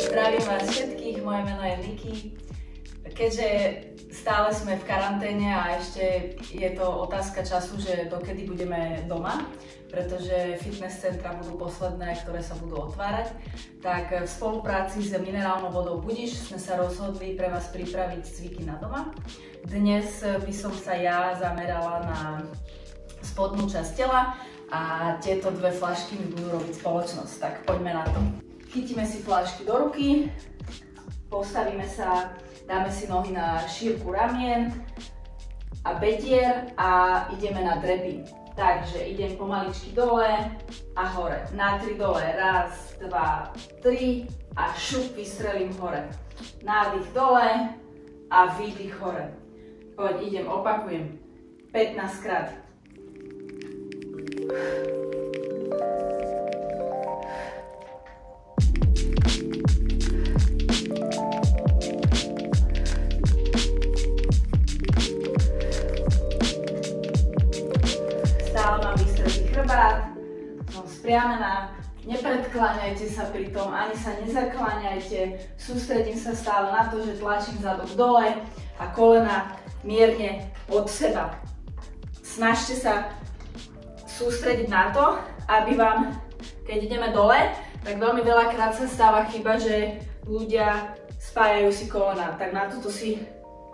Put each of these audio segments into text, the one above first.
Zdravím vás všetkých, moje meno je Vicky. Keďže stále sme v karanténe a ešte je to otázka času, že dokedy budeme doma, pretože fitness centra budú posledné, ktoré sa budú otvárať, tak v spolupráci s minerálnou vodou Budiš sme sa rozhodli pre vás pripraviť cviky na doma. Dnes by som sa ja zamerala na spodnú časť tela a tieto dve flašky mi budú robiť spoločnosť, tak poďme na to. Chytíme si flašky do ruky, postavíme sa, dáme si nohy na šírku ramien a bedier a ideme na drepy. Takže idem pomaličky dole a hore. Na tri dole. Raz, dva, tri a šup vystrelím hore. Nádych dole a výdych hore. Poď, idem, opakujem. 15 krát. Spriamená, nepredkláňajte sa pri tom, ani sa nezakláňajte, sústredím sa stále na to, že tlačím zadok dole a kolena mierne od seba. Snažte sa sústrediť na to, aby vám, keď ideme dole, tak veľmi veľakrát sa stáva chyba, že ľudia spájajú si kolena, tak na toto si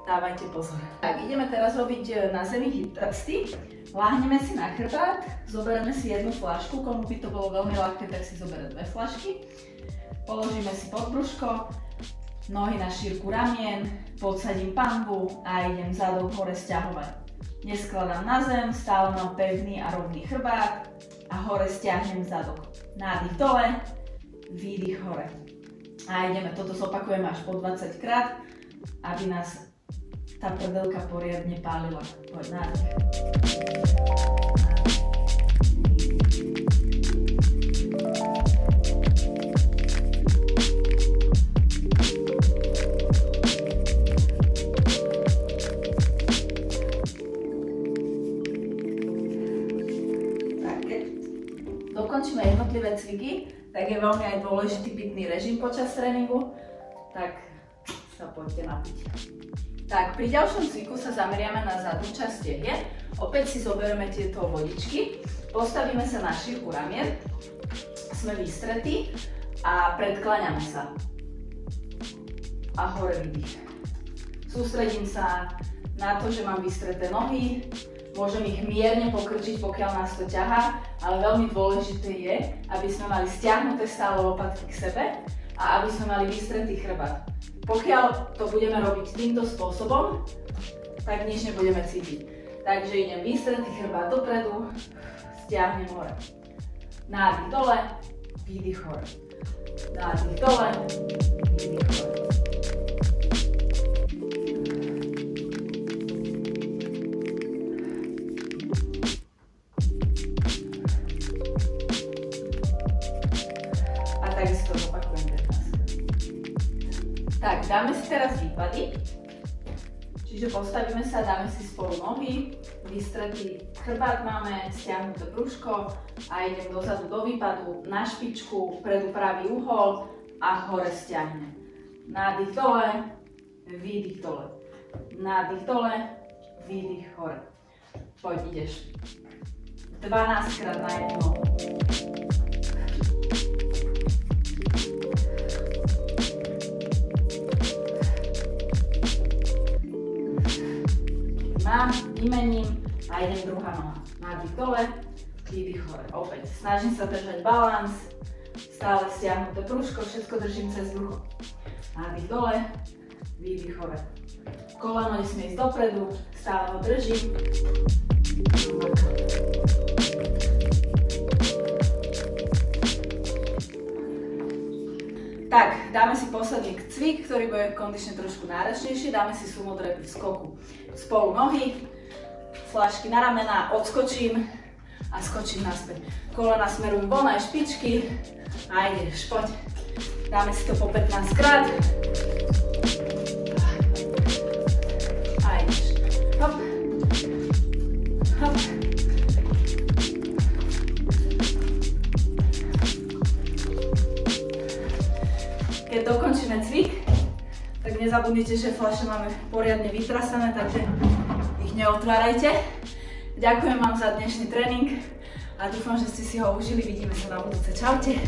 dávajte pozor. Tak, ideme teraz robiť e, na zemi hip thrusty. Láhneme si na chrbát, zoberieme si jednu flašku, komu by to bolo veľmi ľahké, tak si zoberie dve flašky. Položíme si pod brúško, nohy na šírku ramien, podsadím panvu a idem zadok hore stiahovať. Neskladám na zem, stále mám pevný a rovný chrbát a hore stiahnem zadok. Nádych dole, výdych hore. A ideme, toto zopakujeme až po 20 krát, aby nás tá prdelka poriadne pálila. Poď nádych. Dokončíme jednotlivé cviky, tak je veľmi aj dôležitý pitný režim počas tréningu, tak sa poďte napiť. Tak, pri ďalšom cviku sa zameriame na zadnú časť tehie. Opäť si zoberieme tieto vodičky, postavíme sa na šírku ramien, sme vystretí a predkláňame sa. A hore vydých. Sústredím sa na to, že mám vystreté nohy, môžem ich mierne pokrčiť, pokiaľ nás to ťahá, ale veľmi dôležité je, aby sme mali stiahnuté stále lopatky k sebe a aby sme mali vystretý chrbát. Pokiaľ to budeme robiť týmto spôsobom, tak nič nebudeme cítiť. Takže idem vystretý chrbát dopredu, stiahnem hore. Nádych dole, výdych hore. Nádych dole, Tak, dáme si teraz výpady. Čiže postavíme sa, dáme si spolu nohy, vystretý chrbát máme, stiahnuté brúško a idem dozadu do výpadu, na špičku, predu pravý uhol a hore stiahnem. Nádych dole, výdych dole. Nádych dole, výdych hore. Poď, ideš. 12 krát na jednu mám, vymením a idem druhá noha. Nádych dole, výdych hore. Opäť snažím sa držať balans, stále stiahnuté prúško, všetko držím cez brucho. Nádych dole, výdych hore. Koleno nesmie ísť dopredu, stále ho držím. Tak, dáme si posledný cvik, ktorý bude kondične trošku náročnejší. Dáme si sumodrepy v skoku spolu nohy, flášky na ramena, odskočím a skočím naspäť. Kolena smerujú von aj špičky a ideš, poď. Dáme si to po 15 krát. A ideš. Hop. Hop. Keď dokončíme cvik, nezabudnite, že fľaše máme poriadne vytrasené, takže ich neotvárajte. Ďakujem vám za dnešný tréning a dúfam, že ste si ho užili. Vidíme sa na budúce. Čaute.